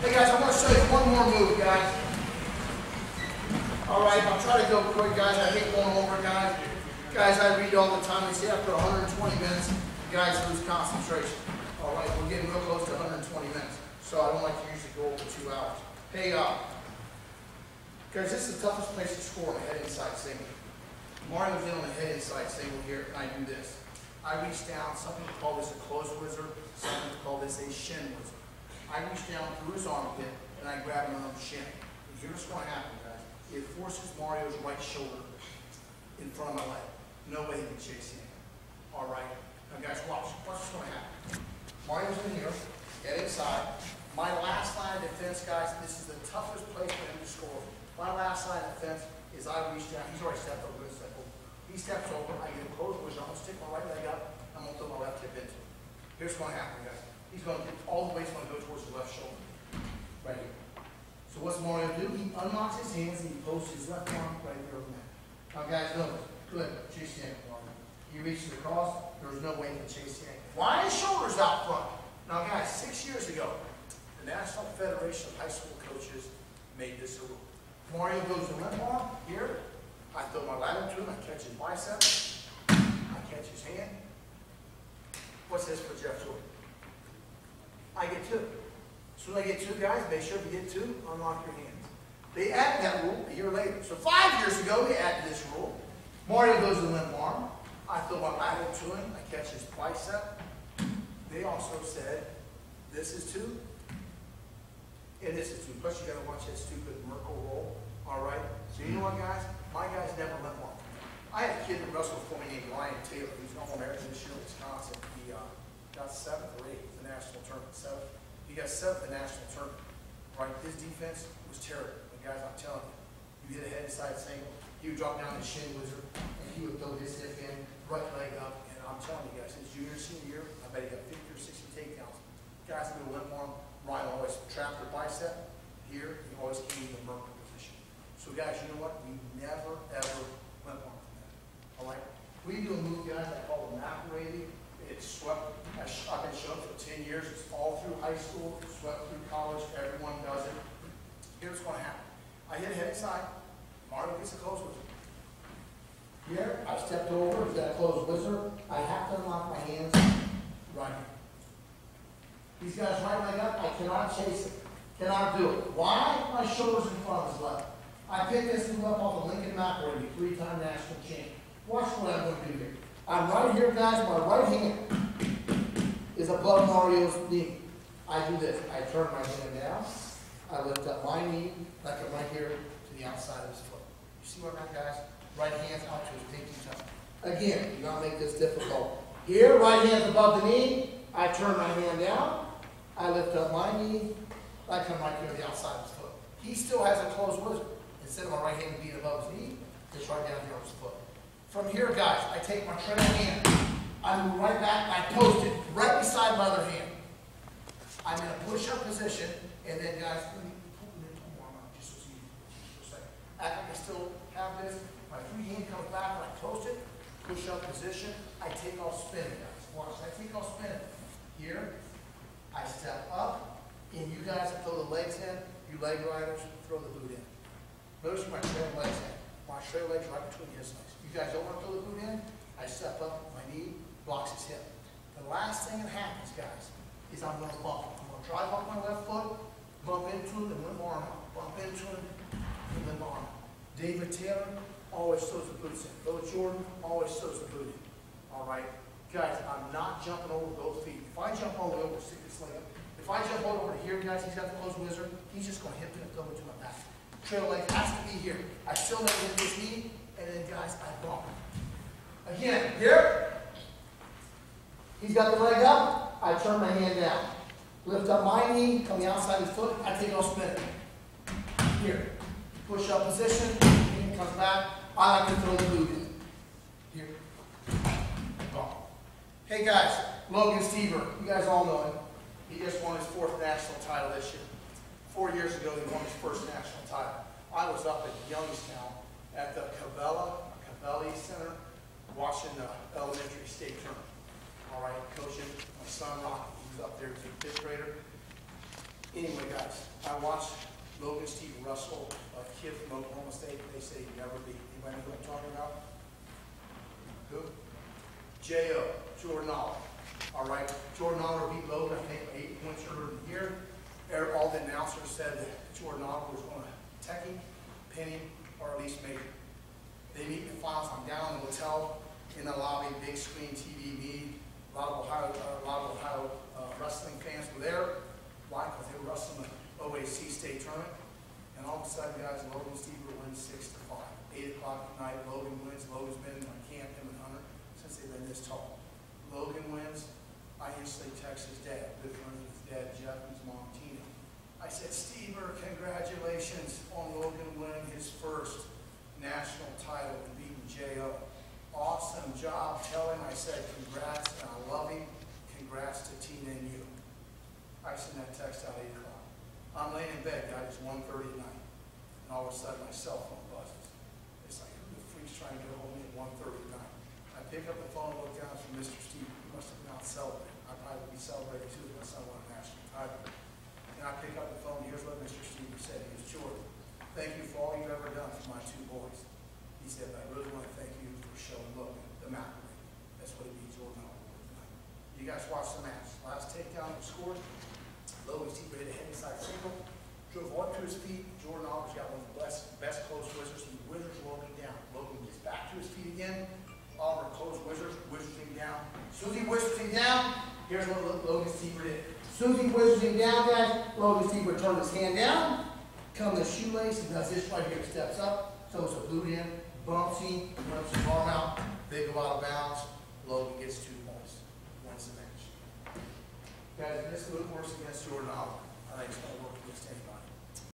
Hey guys, I'm gonna show you one more move, guys. All right, I'll try to go quick, guys. I hate going over, guys. Guys, I read all the time. They say after 120 minutes, guys lose concentration. All right, we're getting real close to 120 minutes, so I don't like to usually go over two hours. Hey, uh, guys, this is the toughest place to score on a head inside single. Mario's in on a head inside single here, and I do this. I reach down, some people call this a closed whizzer, some people call this a shin whizzer. I reach down through his armpit, and I grab him on the shin. Here's what's going to happen, guys. It forces Mario's right shoulder in front of my leg. No way he can chase him. All right. Now, guys, watch. Watch what's going to happen. Mario's in here. Get inside. My last line of defense, guys, this is the toughest place for him to score. My last line of defense is I reach down. He's already stepped over step over. He steps over. I get a close push. I'm going to stick my right leg up. I'm going to throw my left hip into it. Here's what's going to happen, guys. He's going to all the. He's going to go towards the left shoulder. Right here. So what's Mario do? He unlocks his hands and he posts his left arm right here over there. Now guys, notice. Good. Chase the ankle. He reaches across. There's no way he can chase the ankle. Why his shoulders out front? Now guys, six years ago, the National Federation of High School Coaches made this a rule. Mario goes to limp arm here. I throw my ladder to him. I catch his bicep. I catch his hand. What's this for Jeff Jordan? I get two. As soon as I get two guys, make sure if you get two, unlock your hands. They added that rule a year later. So five years ago, they added this rule. Mario goes to the limp arm. I throw my lateral to him. I catch his bicep. They also said, this is two, and this is two. Plus, you got to watch that stupid Merkle roll. All right? So you know what, guys? My guys never limp arm. I had a kid that wrestled for me named Ryan Taylor. He's an All-American this year in Wisconsin. He uh, got seventh or eighth national tournament. Seventh. He got seventh in the national tournament. Right? His defense was terrible. But guys, I'm telling you, you hit a head inside single, he would drop down his shin whizzer, and he would throw his hip in, right leg up, and I'm telling you guys, his junior, senior year, I bet he got 50 or 60 takedowns. Guys would go limp arm, Ryan always trapped their bicep. Here, he always came in the Merkle position. So guys, you know what? We never, ever limp arm from that. All right? We do a move, guys, I call it macerating. It's swept, I've been showing for 10 years. It's all through high school, swept through college. Everyone does it. Here's what's going to happen. I hit a head inside. Marlon gets a close whizzer. Here, I stepped over, he's got a closed whizzer. I have to unlock my hands right. He's got his right leg up. I cannot chase it. Cannot do it. Why? My shoulder's in front of his leg. I picked this move up off of Lincoln McIlravy, three-time national champion. Watch what I'm going to do here. I'm right here, guys. My right hand above Mario's knee. I do this. I turn my hand down. I lift up my knee, like I'm right here to the outside of his foot. You see where I'm at, guys? Right hand's out to his pinky toe. Again, do not make this difficult. Here, right hand's above the knee. I turn my hand down. I lift up my knee. like I come right here to the outside of his foot. He still has a closed whizzer. Instead of my right hand being above his knee, it's right down here on his foot. From here, guys, I take my trail hand. I move right back. I post it right beside my other hand. I'm in a push-up position, and then, guys, let me it in one more, just so you a second. I still have this. My free hand comes back, and I post it. Push-up position. I take off spinning, guys. Watch. I take off spinning. Here, I step up, and you guys throw the legs in. You leg riders, throw the boot in. Notice my trail legs in. My trail legs right between his legs. You guys don't want to throw the boot in? I step up, my knee blocks his hip. The last thing that happens, guys, is I'm going to bump. I'm going to drive up my left foot, bump into him, and limp arm. Bump into him, and limp arm. David Taylor always throws the boots in. Bill Jordan always throws the boot in. All right? Guys, I'm not jumping over both feet. If I jump all the way over, stick this leg up. If I jump all over to here, guys, he's got the closed whizzer. He's just going to hip it and throw it to my back. Trail leg has to be here. I still never hit his knee, and then, guys, I bump. Again, here. He's got the leg up. I turn my hand down. Lift up my knee, come the outside of his foot. I take off spin. Here. Push up position. Hand comes back. I like to throw the boot in. Here. Gone. Hey guys, Logan Stieber. You guys all know him. He just won his fourth national title this year. Four years ago, he won his first national title. I was up at Youngstown at the Cabela, Covelli Center, watching the elementary state tournament. All right, coaching my son Rocky. He was up there as a fifth grader. Anyway, guys, I watched Logan Stieber wrestle, a kid from Oklahoma State, they say he never beat. Anybody know what I'm talking about? Who? J.O., Jordan Oliver. All right, Jordan Oliver beat Logan, I think, eight points earlier in the year. Er- All the announcers said that Jordan Oliver was going to tech him, pin him, or at least make him. They meet in the finals, I'm down in the hotel, in the lobby, big screen TV meeting. A lot of Ohio, a lot of Ohio uh, wrestling fans were there. Why? Because they were wrestling the OAC state tournament. And all of a sudden, guys, Logan Stieber wins six to five. Eight o'clock at night, Logan wins. Logan's been in my camp, him and Hunter, since they've been this tall. Logan wins. I instantly text his dad, good friend of his dad, Jeff, and his mom, Tina. I said, Stieber, congratulations on Logan winning his first national title and beating J.O. Awesome job. Tell him I said congrats and I love him. Congrats to Tina and you. I sent that text out eight o'clock. I'm laying in bed, guys, it's one thirty at night. And all of a sudden my cell phone buzzes. It's like, who the freak's trying to get hold of me at one thirty at night? I pick up the phone, and look down, from Mr. Stieber. He must have been out celebrating. I probably would be celebrating too my son won a national title. And I pick up the phone, here's what Mr. Stieber said. He goes, Jordan, thank you for all you've ever done for my two boys. He said, I really want to thank you for showing Logan the mountain. That's what it means, Jordan. You guys watched the match. Last takedown was scored. Logan Stieber hit a head inside single, drove up to his feet. Jordan Oliver's got one of the best, best close whizzers. He whizzers Logan down. Logan gets back to his feet again. Oliver close whizzers, whizzers him down. He whizzers him down, here's what Lo- Logan Stieber did. He whizzers him down, guys, Logan Stieber turns his hand down, comes the shoelace, and does this right here, steps up, throws a boot in, bumps him, runs his arm out, they go out of bounds, Logan gets two points, wins the match. Guys, this move works against Jordan Oliver, I think it's gonna work against